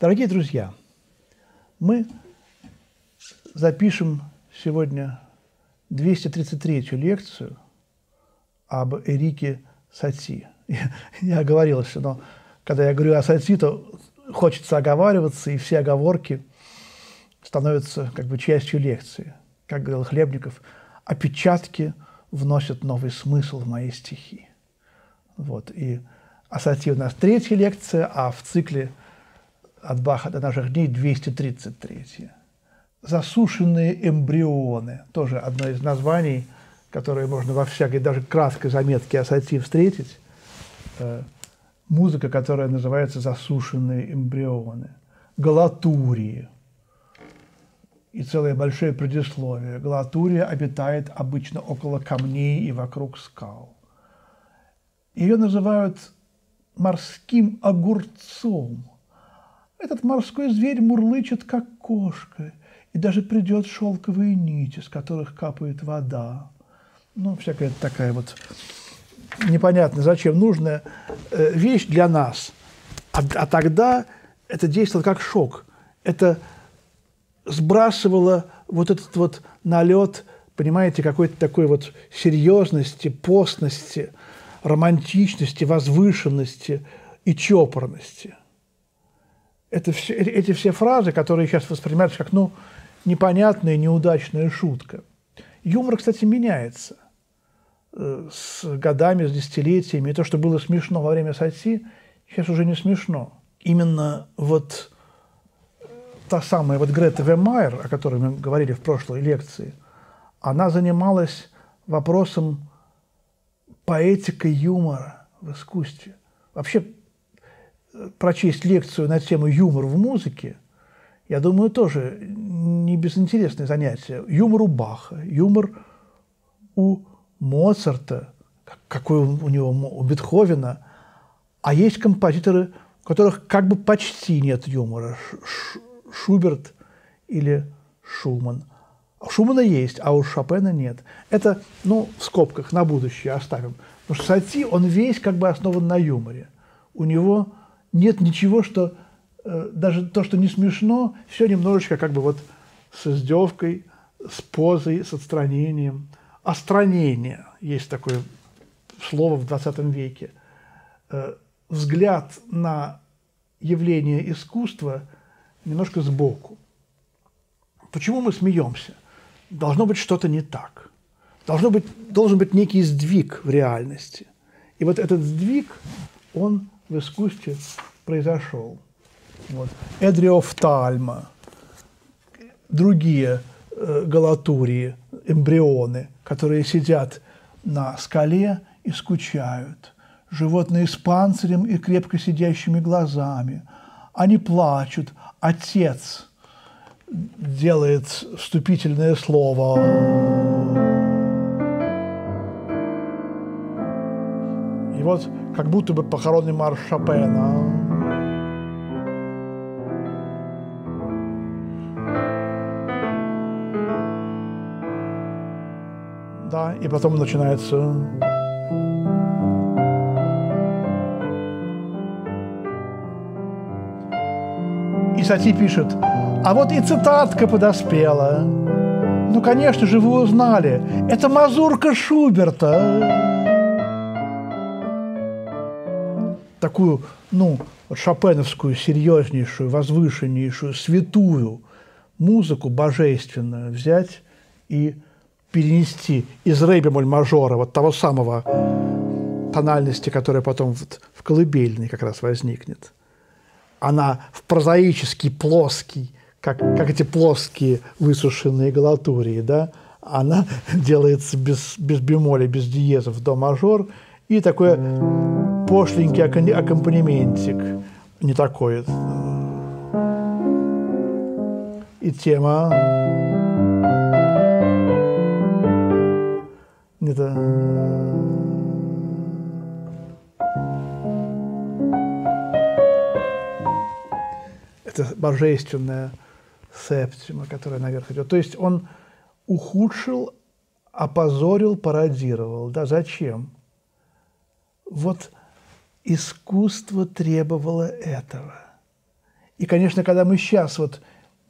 Дорогие друзья, мы запишем сегодня 233-ю лекцию об Эрике Сати. Я, оговорился, но когда я говорю о Сати, то хочется оговариваться, и все оговорки становятся как бы частью лекции. Как говорил Хлебников, опечатки вносят новый смысл в мои стихи. Вот, и Асати у нас третья лекция, а в цикле от Баха до наших дней 233. Засушенные эмбрионы, тоже одно из названий, которое можно во всякой, даже краткой заметке Асати встретить. Э, музыка, которая называется «Засушенные эмбрионы». Галатурии. И целое большое предисловие. Галатурия обитает обычно около камней и вокруг скал. Ее называют морским огурцом. Этот морской зверь мурлычет, как кошка, и даже придет шелковые нити, с которых капает вода. Ну, всякая такая вот непонятно зачем нужная э, вещь для нас. А, а тогда это действовало как шок. Это сбрасывало вот этот вот налет, понимаете, какой-то такой вот серьезности, постности – романтичности, возвышенности и чопорности. Это все, эти все фразы, которые сейчас воспринимаются как ну, непонятная, неудачная шутка. Юмор, кстати, меняется э, с годами, с десятилетиями. И то, что было смешно во время сати, сейчас уже не смешно. Именно вот та самая вот Грета Вемайер, о которой мы говорили в прошлой лекции, она занималась вопросом поэтика юмора в искусстве. Вообще прочесть лекцию на тему юмор в музыке, я думаю, тоже не безинтересное занятие. Юмор у Баха, юмор у Моцарта, какой у него, у Бетховена. А есть композиторы, у которых как бы почти нет юмора. Шуберт или Шуман – у Шумана есть, а у Шопена нет. Это, ну, в скобках, на будущее оставим. Потому что Сати, он весь как бы основан на юморе. У него нет ничего, что э, даже то, что не смешно, все немножечко как бы вот с издевкой, с позой, с отстранением. Остранение есть такое слово в 20 веке. Э, взгляд на явление искусства немножко сбоку. Почему мы смеемся? должно быть что-то не так. Должно быть, должен быть некий сдвиг в реальности. И вот этот сдвиг, он в искусстве произошел. Вот. Эдриофтальма, другие э, галатурии, эмбрионы, которые сидят на скале и скучают. Животные с панцирем и крепко сидящими глазами. Они плачут. Отец – делает вступительное слово. Вот как будто бы похоронный марш Шопена. Да, и потом начинается И Сати пишет, а вот и цитатка подоспела. Ну, конечно же, вы узнали. Это мазурка Шуберта. Такую, ну, шопеновскую, серьезнейшую, возвышеннейшую, святую музыку божественную взять и перенести из ре бемоль мажора, вот того самого тональности, которая потом вот в колыбельной как раз возникнет. Она в прозаический, плоский, как, как эти плоские высушенные галатурии, да, она делается без, без бемоля, без диезов до мажор, и такой пошленький аккомпанементик, не такой. И тема... Это... Это божественная септима, которая наверх идет. То есть он ухудшил, опозорил, пародировал. Да, зачем? Вот искусство требовало этого. И, конечно, когда мы сейчас вот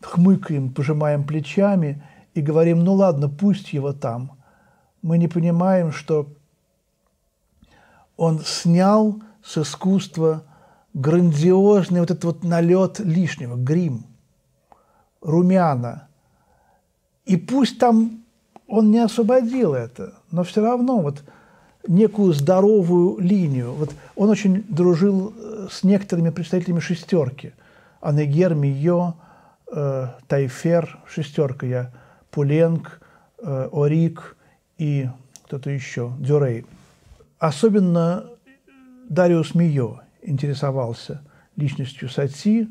хмыкаем, пожимаем плечами и говорим, ну ладно, пусть его там, мы не понимаем, что он снял с искусства грандиозный вот этот вот налет лишнего, грим, румяна. И пусть там он не освободил это, но все равно вот некую здоровую линию. Вот он очень дружил э, с некоторыми представителями шестерки. Анегер, Мио, э, Тайфер, шестерка я, Пуленг, э, Орик и кто-то еще, Дюрей. Особенно Дариус Мио интересовался личностью Сати.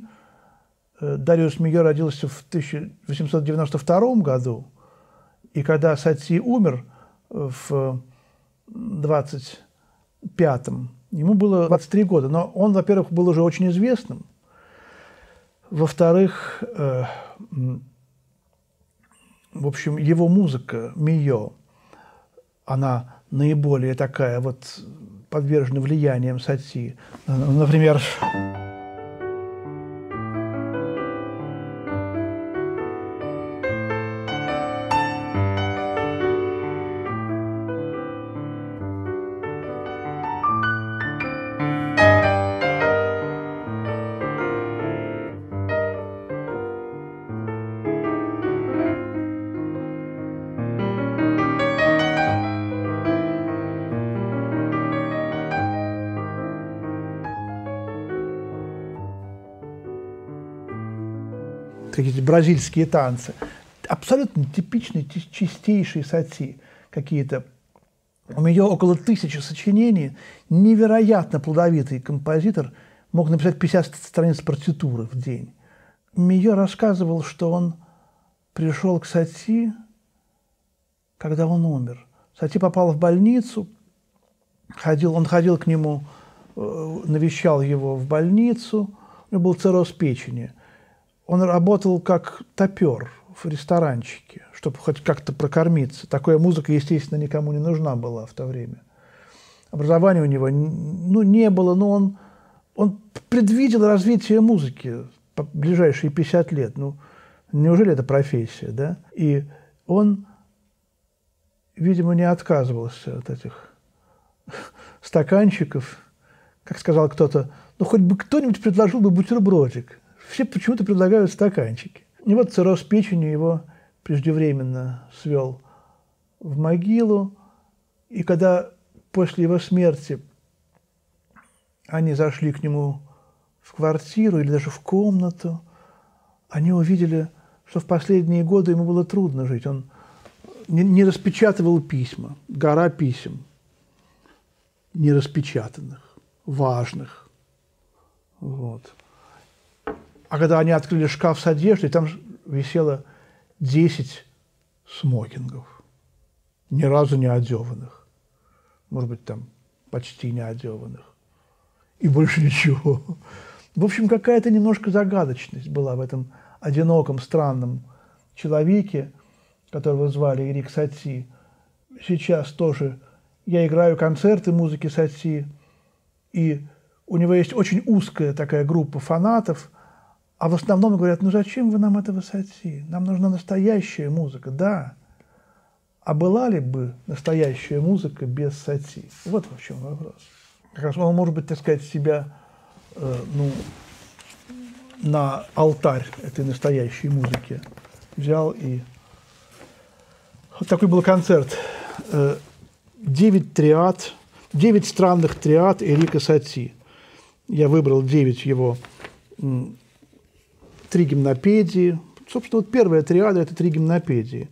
Э, Дариус Мио родился в 1892 году, и когда Сати умер в 25-м, ему было 23 года, но он, во-первых, был уже очень известным, во-вторых, э, в общем, его музыка, Мио, она наиболее такая вот подвержена влиянием Сати. Например, бразильские танцы. Абсолютно типичные, чистейшие сати какие-то. У нее около тысячи сочинений. Невероятно плодовитый композитор. Мог написать 50 страниц партитуры в день. Мио рассказывал, что он пришел к Сати, когда он умер. Сати попал в больницу, ходил, он ходил к нему, э, навещал его в больницу, у него был цирроз печени – он работал как топер в ресторанчике, чтобы хоть как-то прокормиться. Такая музыка, естественно, никому не нужна была в то время. Образования у него ну, не было, но он, он предвидел развитие музыки по ближайшие 50 лет. Ну, неужели это профессия, да? И он, видимо, не отказывался от этих стаканчиков. Как сказал кто-то, ну, хоть бы кто-нибудь предложил бы бутербродик – все почему-то предлагают стаканчики. И вот цирроз печени его преждевременно свел в могилу. И когда после его смерти они зашли к нему в квартиру или даже в комнату, они увидели, что в последние годы ему было трудно жить. Он не, не распечатывал письма, гора писем, не распечатанных, важных. Вот. А когда они открыли шкаф с одеждой, там висело 10 смокингов, ни разу не одеванных. Может быть, там почти не одеванных. И больше ничего. В общем, какая-то немножко загадочность была в этом одиноком, странном человеке, которого звали Ирик Сати. Сейчас тоже я играю концерты музыки Сати, и у него есть очень узкая такая группа фанатов – а в основном говорят, ну зачем вы нам это высоти? Нам нужна настоящая музыка. Да. А была ли бы настоящая музыка без сати? Вот в чем вопрос. Как раз он, может быть, так сказать, себя э, ну, на алтарь этой настоящей музыки взял и... Вот такой был концерт. Э, девять триад, девять странных триад Эрика Сати. Я выбрал девять его три гимнопедии. Собственно, вот первая триада – это три гимнопедии.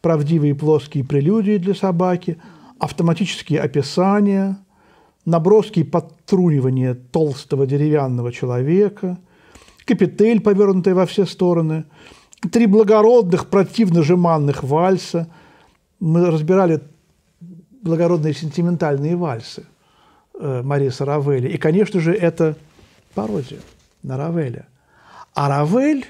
Правдивые плоские прелюдии для собаки, автоматические описания, наброски и подтрунивания толстого деревянного человека, капитель, повернутый во все стороны, три благородных, противно-жеманных вальса. Мы разбирали благородные сентиментальные вальсы э, Мариса Равеля. И, конечно же, это пародия на Равеля – а Равель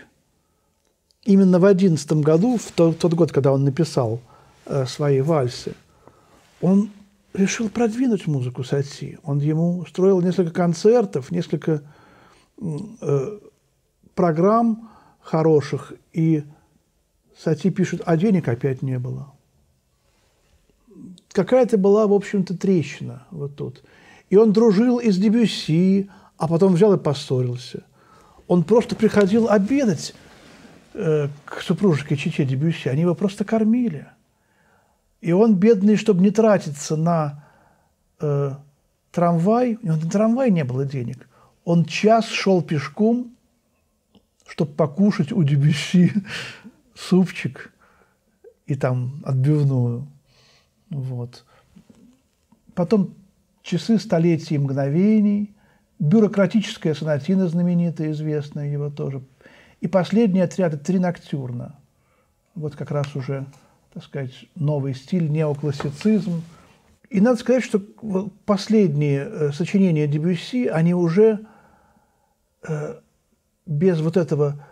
именно в одиннадцатом году, в тот, тот год, когда он написал э, свои вальсы, он решил продвинуть музыку Сати. Он ему устроил несколько концертов, несколько э, программ хороших, и Сати пишут, а денег опять не было. Какая-то была, в общем-то, трещина вот тут. И он дружил и с Дебюсси, а потом взял и поссорился. Он просто приходил обедать э, к супружеской чете Дебюсси, они его просто кормили. И он, бедный, чтобы не тратиться на э, трамвай, у него на трамвай не было денег, он час шел пешком, чтобы покушать у Дебюсси супчик и там отбивную. Вот. Потом часы столетий мгновений, бюрократическая сонатина знаменитая, известная его тоже. И последний отряд – три ноктюрна. Вот как раз уже, так сказать, новый стиль, неоклассицизм. И надо сказать, что последние э, сочинения Дебюсси, они уже э, без вот этого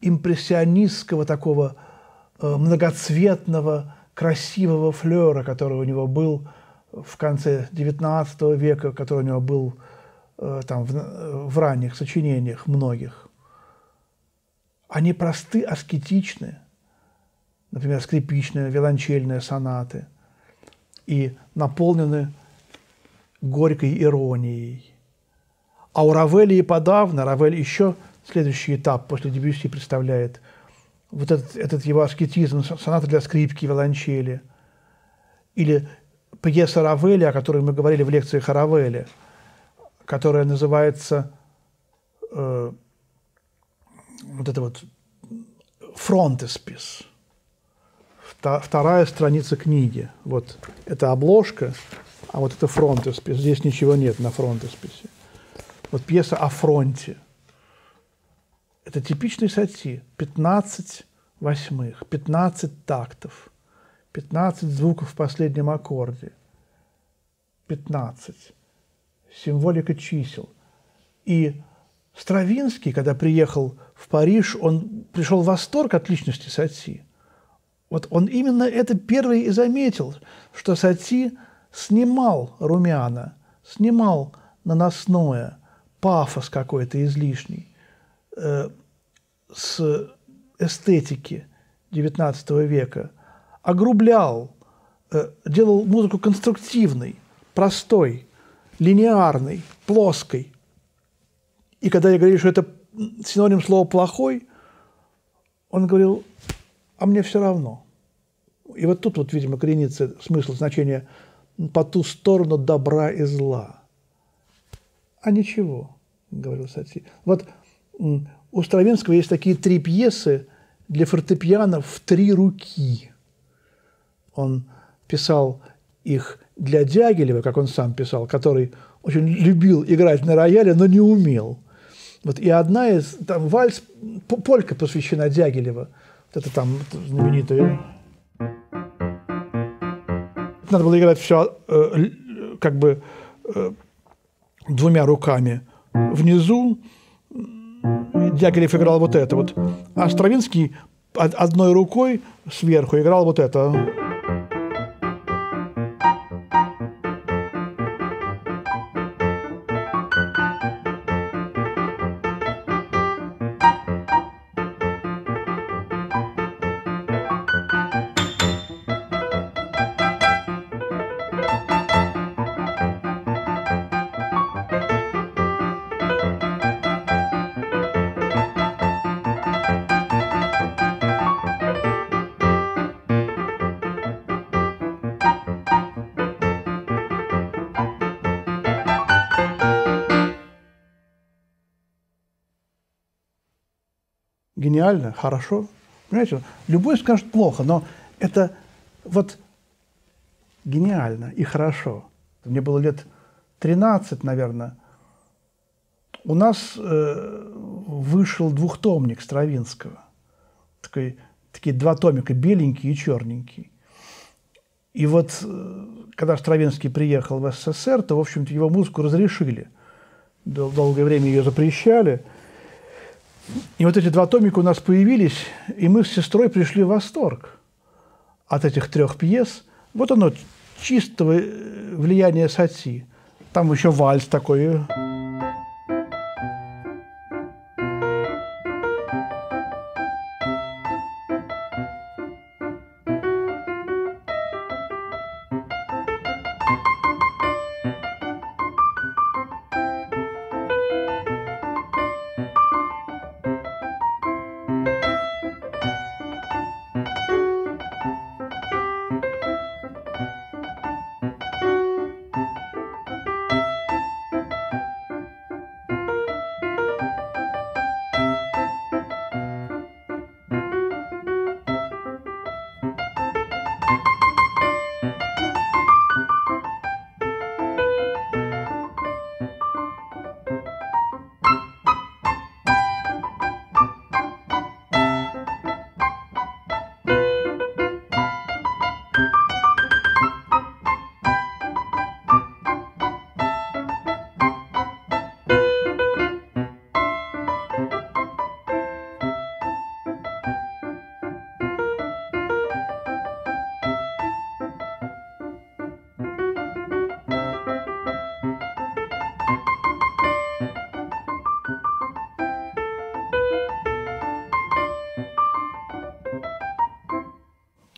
импрессионистского такого э, многоцветного, красивого флера, который у него был в конце XIX века, который у него был там, в, в ранних сочинениях многих. Они просты, аскетичны, например, скрипичные, виолончельные сонаты, и наполнены горькой иронией. А у Равели и подавно, Равель еще – следующий этап после Дебюсси представляет вот этот, этот его аскетизм, соната для скрипки, виолончели, или пьеса Равеля, о которой мы говорили в лекции Равеля, которая называется э, вот это вот фронтеспис, вторая страница книги. Вот это обложка, а вот это фронтеспис. Здесь ничего нет на фронтесписе. Вот пьеса о фронте – это типичный сати. 15 восьмых, 15 тактов, 15 звуков в последнем аккорде, 15. Символика чисел. И Стравинский, когда приехал в Париж, он пришел в восторг от личности Сати. Вот он именно это первый и заметил, что Сати снимал румяна, снимал наносное, пафос какой-то излишний. Э, с эстетики XIX века, огрублял, э, делал музыку конструктивной, простой, линеарной, плоской. И когда я говорю, что это синоним слова «плохой», он говорил, а мне все равно. И вот тут вот, видимо, коренится смысл, значения «по ту сторону добра и зла». А ничего, говорил Сати. Вот у Стравинского есть такие три пьесы для фортепиано в три руки. Он писал их для Дягилева, как он сам писал, который очень любил играть на рояле, но не умел. Вот и одна из, там, вальс, полька посвящена Дягилева. Вот это там знаменитая. Надо было играть все э, как бы э, двумя руками. Внизу Дягилев играл вот это вот, а Стравинский одной рукой сверху играл вот это. Гениально, хорошо. Понимаете, любой скажет плохо, но это вот гениально и хорошо. Мне было лет 13, наверное. У нас э, вышел двухтомник Стравинского. Такой, такие два томика, беленький и черненький. И вот, э, когда Стравинский приехал в СССР, то, в общем-то, его музыку разрешили. Дол долгое время ее запрещали – и вот эти два томика у нас появились, и мы с сестрой пришли в восторг от этих трех пьес. Вот оно, чистого э, влияния Сати. Там еще вальс такой.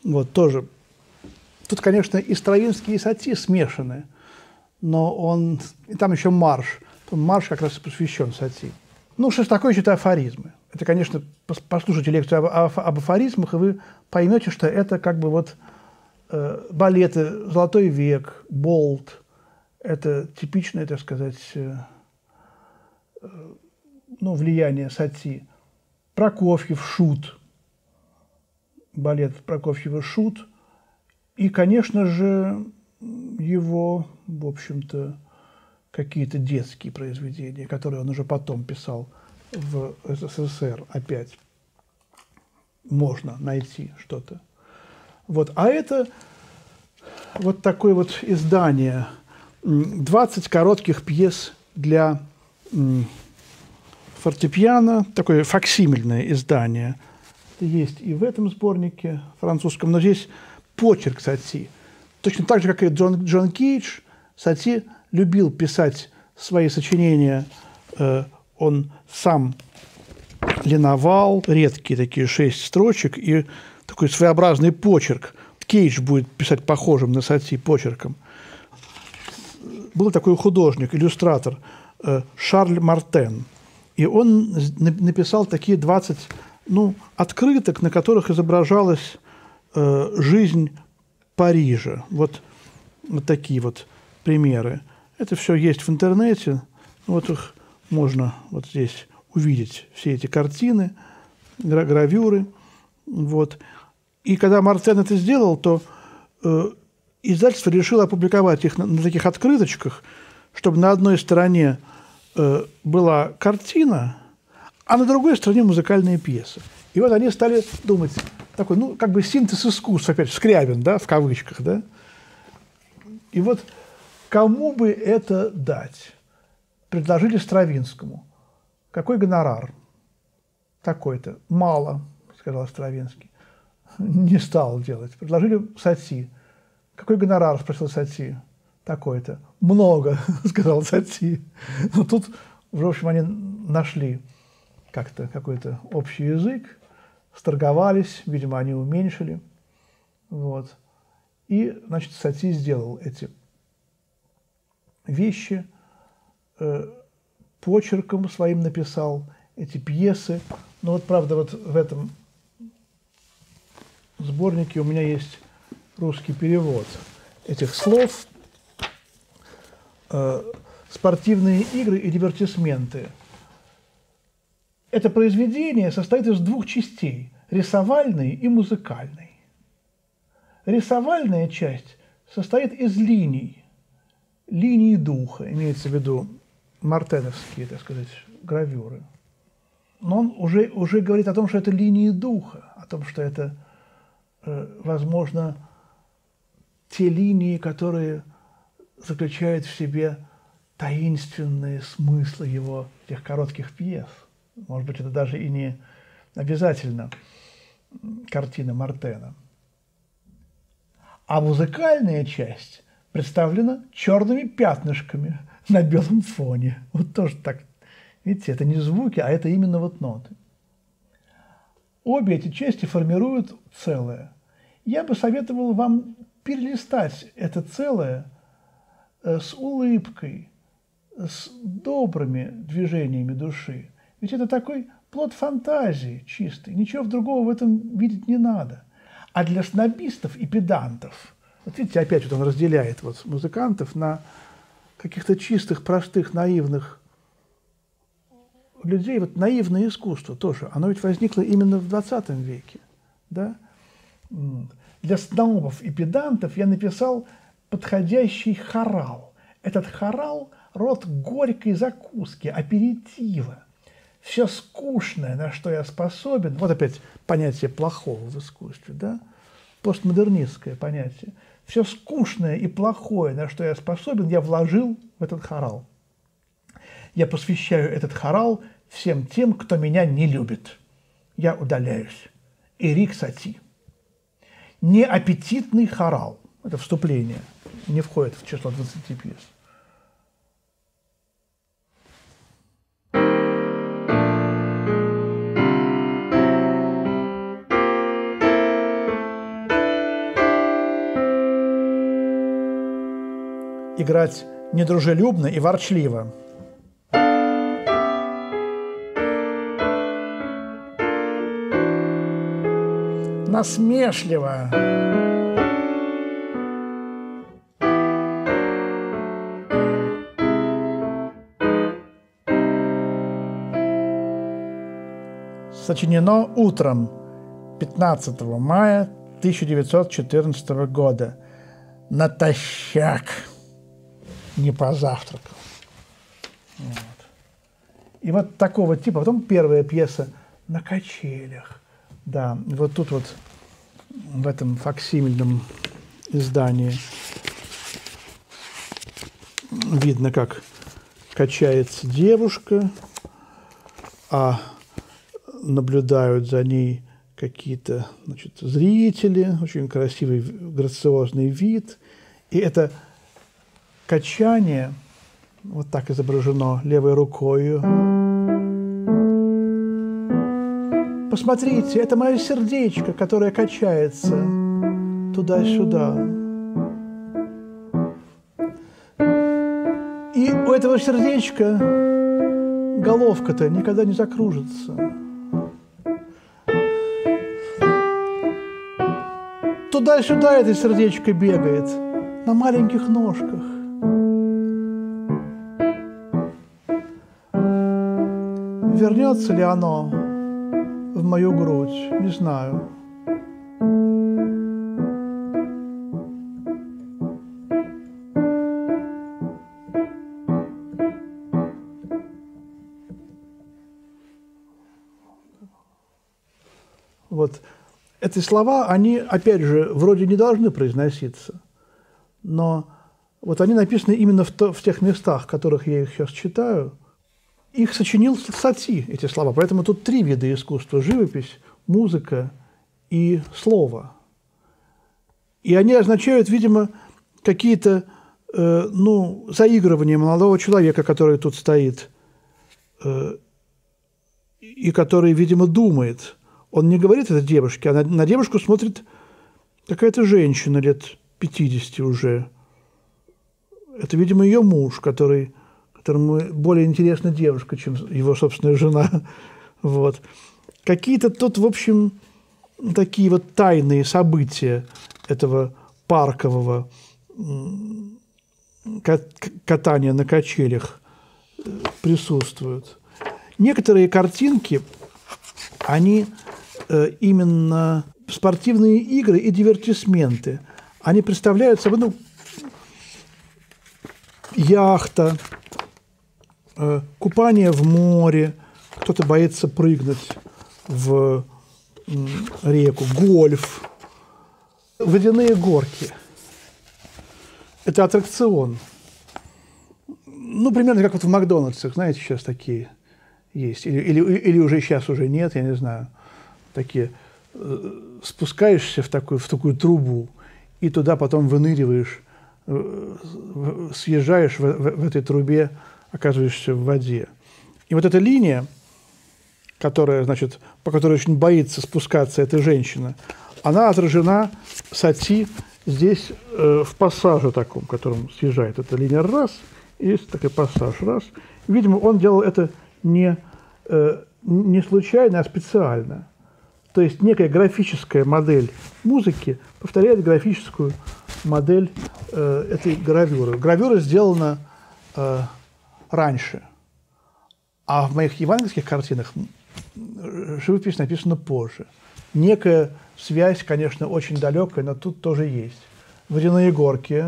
Вот тоже. Тут, конечно, и Стравинский, и Сати смешаны, но он... И там еще марш. Марш как раз посвящен Сати. Ну, Шостакович – это афоризмы. Это, конечно, послушайте лекцию об, об афоризмах, и вы поймете, что это как бы вот э, балеты «Золотой век», «Болт», это типичное, так сказать, э, э, ну, влияние Сати. Прокофьев, Шут, балет Прокофьева «Шут», и, конечно же, его, в общем-то, какие-то детские произведения, которые он уже потом писал в СССР опять. Можно найти что-то. Вот. А это вот такое вот издание. 20 коротких пьес для фортепиано, такое факсимильное издание. Есть и в этом сборнике французском, но здесь почерк Сати. Точно так же, как и Джон, Джон Кейдж, Сати любил писать свои сочинения. Э, он сам линовал, редкие такие шесть строчек и такой своеобразный почерк. Кейдж будет писать похожим на Сати почерком. Был такой художник, иллюстратор э, Шарль Мартен – и он написал такие 20 ну, открыток, на которых изображалась э, жизнь Парижа. Вот, вот такие вот примеры. Это все есть в интернете. Вот их можно вот здесь увидеть, все эти картины, гравюры. Вот. И когда Мартен это сделал, то э, издательство решило опубликовать их на, на таких открыточках, чтобы на одной стороне – Э, была картина, а на другой стороне музыкальные пьесы. И вот они стали думать, такой, ну, как бы синтез искусств, опять, Скрябин, да, в кавычках, да. И вот кому бы это дать? Предложили Стравинскому. Какой гонорар? Такой-то. Мало, сказал Стравинский. Не стал делать. Предложили Сати. Какой гонорар, спросил Сати такой-то. Много, сказал Сати. Но тут, в общем, они нашли как-то какой-то общий язык, сторговались, видимо, они уменьшили. Вот. И, значит, Сати сделал эти вещи, э, почерком своим написал эти пьесы. Но вот, правда, вот в этом сборнике у меня есть русский перевод этих слов – Э, спортивные игры и дивертисменты. Это произведение состоит из двух частей – рисовальной и музыкальной. Рисовальная часть состоит из линий, линий духа, имеется в виду мартеновские, так сказать, гравюры. Но он уже, уже говорит о том, что это линии духа, о том, что это, э, возможно, те линии, которые заключает в себе таинственные смыслы его тех коротких пьес. Может быть, это даже и не обязательно картина Мартена. А музыкальная часть представлена черными пятнышками на белом фоне. Вот тоже так. Видите, это не звуки, а это именно вот ноты. Обе эти части формируют целое. Я бы советовал вам перелистать это целое Э, с улыбкой, с добрыми движениями души. Ведь это такой плод фантазии чистый, ничего другого в этом видеть не надо. А для снобистов и педантов, вот видите, опять вот он разделяет вот музыкантов на каких-то чистых, простых, наивных людей. Вот наивное искусство тоже, оно ведь возникло именно в 20 веке. Да? Для снобов и педантов я написал подходящий хорал. Этот хорал – род горькой закуски, аперитива. Все скучное, на что я способен, вот опять понятие плохого в искусстве, да, постмодернистское понятие. Все скучное и плохое, на что я способен, я вложил в этот хорал. Я посвящаю этот хорал всем тем, кто меня не любит. Я удаляюсь. Эрик Сати. Неаппетитный хорал. Это вступление – не входит в число 20 пьес. Играть недружелюбно и ворчливо. Насмешливо. Сочинено утром 15 мая 1914 года. Натощак не позавтракал. Вот. И вот такого типа. Потом первая пьеса «На качелях». Да, вот тут вот в этом факсимильном издании видно, как качается девушка, а наблюдают за ней какие-то значит, зрители, очень красивый, грациозный вид. И это качание, вот так изображено левой рукой. Посмотрите, это мое сердечко, которое качается туда-сюда. И у этого сердечка головка-то никогда не закружится. Туда-сюда это сердечко бегает на маленьких ножках. Вернется ли оно в мою грудь, не знаю. Вот эти слова, они, опять же, вроде не должны произноситься, но вот они написаны именно в, то, в тех местах, в которых я их сейчас читаю. Их сочинил Сати, эти слова. Поэтому тут три вида искусства – живопись, музыка и слово. И они означают, видимо, какие-то э, ну, заигрывания молодого человека, который тут стоит, э, и который, видимо, думает – он не говорит это девушке, а на, на девушку смотрит какая-то женщина лет 50 уже. Это, видимо, ее муж, который, которому более интересна девушка, чем его собственная жена. Вот. Какие-то тут, в общем, такие вот тайные события этого паркового катания на качелях э, присутствуют. Некоторые картинки, они Э, именно спортивные игры и дивертисменты. Они представляют собой ну, яхта, купание в море, кто-то боится прыгнуть в реку, гольф, водяные горки. Это аттракцион. Ну, примерно как вот в Макдональдсах, знаете, сейчас такие есть. Или, или, или уже сейчас уже нет, я не знаю такие, э, спускаешься в такую, в такую трубу, и туда потом выныриваешь, э, съезжаешь в, в, в этой трубе, оказываешься в воде. И вот эта линия, которая, значит, по которой очень боится спускаться эта женщина, она отражена сати здесь э, в пассаже таком, которым съезжает эта линия раз, есть такой пассаж раз. Видимо, он делал это не, э, не случайно, а специально – то есть некая графическая модель музыки повторяет графическую модель э, этой гравюры. Гравюра сделана э, раньше, а в моих евангельских картинах живопись написана позже. Некая связь, конечно, очень далекая, но тут тоже есть. Водяные горки.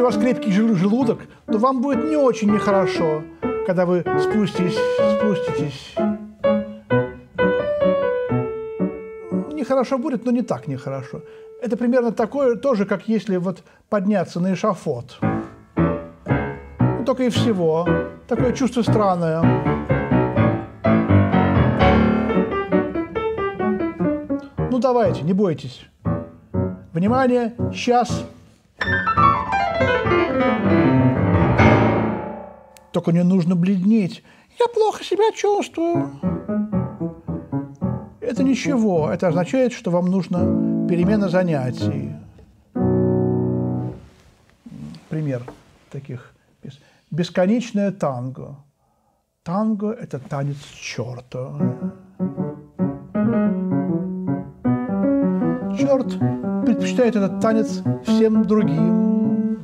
если у вас крепкий желудок, то вам будет не очень нехорошо, когда вы спуститесь, спуститесь. Нехорошо будет, но не так нехорошо. Это примерно такое тоже, как если вот подняться на эшафот. Ну, только и всего. Такое чувство странное. Ну давайте, не бойтесь. Внимание, сейчас. Только не нужно бледнеть. Я плохо себя чувствую. Это ничего. Это означает, что вам нужно перемена занятий. Пример таких. Бесконечное танго. Танго – это танец черта. Черт предпочитает этот танец всем другим.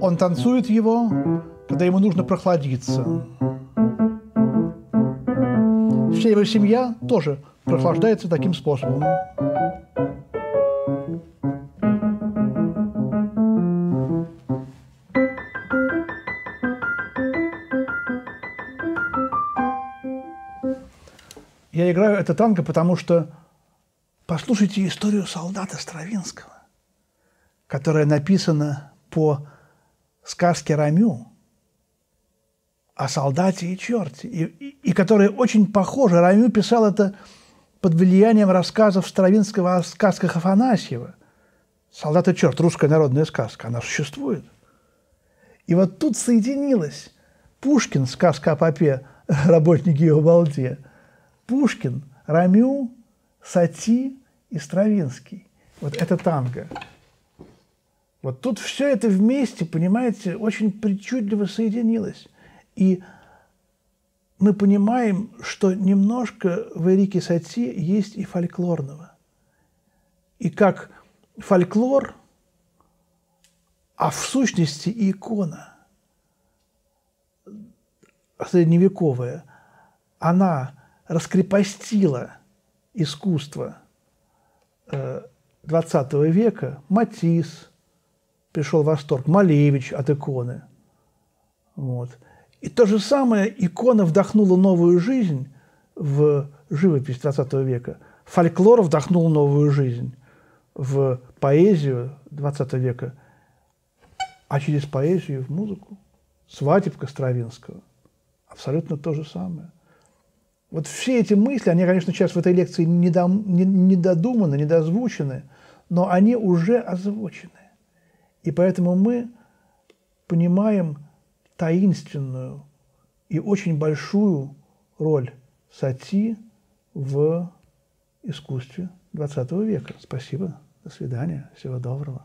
Он танцует его, когда ему нужно прохладиться. Вся его семья тоже прохлаждается таким способом. Я играю это танго, потому что послушайте историю солдата Стравинского, которая написана по сказке Рамю о солдате и черте, и, и, и которая очень похожа. Рамю писал это под влиянием рассказов Стравинского о сказках Афанасьева. «Солдат и черт» – русская народная сказка, она существует. И вот тут соединилась Пушкин, сказка о попе, работнике его балде – Пушкин, Рамю, Сати и Стравинский. Вот это танго. Вот тут все это вместе, понимаете, очень причудливо соединилось. И мы понимаем, что немножко в Эрике Сати есть и фольклорного. И как фольклор, а в сущности и икона средневековая, она раскрепостила искусство XX э, века, Матис, пришел в восторг, Малевич от иконы. Вот. И то же самое икона вдохнула новую жизнь в живопись XX века. Фольклор вдохнул новую жизнь в поэзию XX века, а через поэзию в музыку. Свадебка Стравинского. Абсолютно то же самое – вот все эти мысли, они, конечно, сейчас в этой лекции недодуманы, недозвучены, но они уже озвучены. И поэтому мы понимаем таинственную и очень большую роль сати в искусстве XX века. Спасибо. До свидания. Всего доброго.